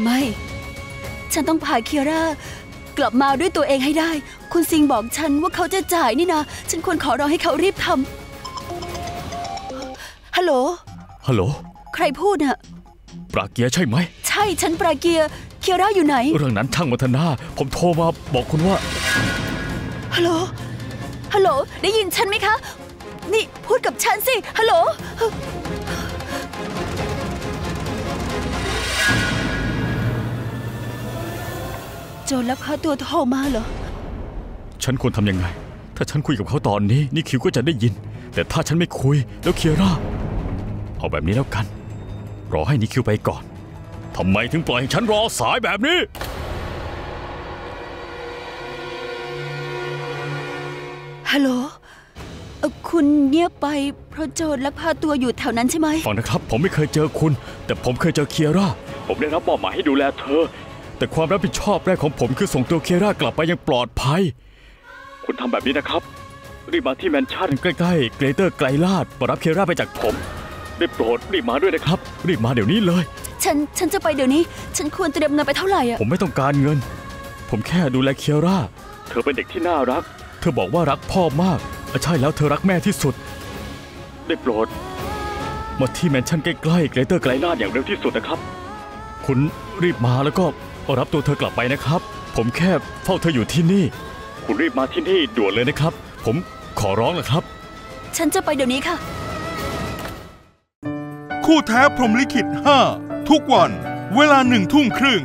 ไม่ ฉันต้องพาเคียร่ากลับมาด้วยตัวเองให้ได้ คุณซิงบอกฉันว่าเขาจะจ่ายนี่นะ ฉันควรขอร้องให้เขารีบทำฮัลโหล ฮัลโหล ใครพูดน่ะ ปราเกียร์ใช่ไหม ใช่ ฉันปราเกียร์เคียร่าอยู่ไหน เรื่องนั้นช่างมาเถอะนา ผมโทรมาบอกคุณว่า ฮัลโหล ฮัลโหล ได้ยินฉันไหมคะ นี่พูดกับฉันสิ ฮัลโหล จรลักพาตัวโทรมาเหรอ ฉันควรทำยังไง ถ้าฉันคุยกับเขาตอนนี้ นี่คิวก็จะได้ยิน แต่ถ้าฉันไม่คุยแล้วเคียร่า เอาแบบนี้แล้วกัน รอให้นิคิวไปก่อนทำไมถึงปล่อยให้ฉันรอสายแบบนี้ฮัลโหลเอ่อคุณเงียบไปเพราะโจรลักพาตัวอยู่แถวนั้นใช่ไหมฟังนะครับ ผมไม่เคยเจอคุณ แต่ผมเคยเจอเคียร่า ผมได้รับมอบหมายให้ดูแลเธอ แต่ความรับผิดชอบแรกของผมคือส่งตัวเคียร่ากลับไปอยังปลอดภัย คุณทำแบบนี้นะครับ รีบมาที่แมนชั่นใกล้ๆ เกรเตอร์ไกลลาดมารับเคียร่าไปจากผมได้โปรดรีบมาด้วยนะครับ รีบมาเดี๋ยวนี้เลย ฉันฉันจะไปเดี๋ยวนี้ ฉันควรเตรียมเงินไปเท่าไหร่อะผมไม่ต้องการเงิน ผมแค่ดูแลเคียร่าเธอเป็นเด็กที่น่ารัก เธอบอกว่ารักพ่อมากอะใช่แล้วเธอรักแม่ที่สุด ได้โปรด มาที่แมนชั่นใกล้ๆเกรเตอร์ไกลลาดอย่างเร็วที่สุดนะครับ คุณรีบมาแล้วก็ รับตัวเธอกลับไปนะครับ ผมแค่เฝ้าเธออยู่ที่นี่ คุณรีบมาที่นี่ด่วนเลยนะครับ ผมขอร้องนะครับ ฉันจะไปเดี๋ยวนี้ค่ะ คู่แท้พรหมลิขิต 5 ทุกวัน เวลาหนึ่งทุ่มครึ่ง